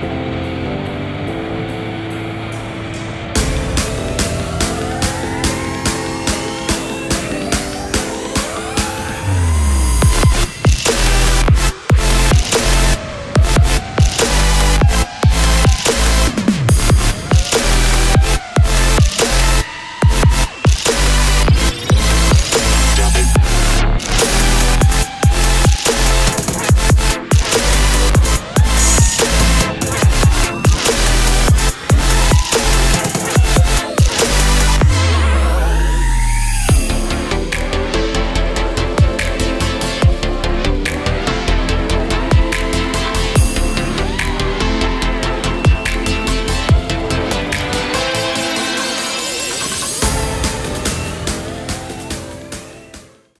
Bye.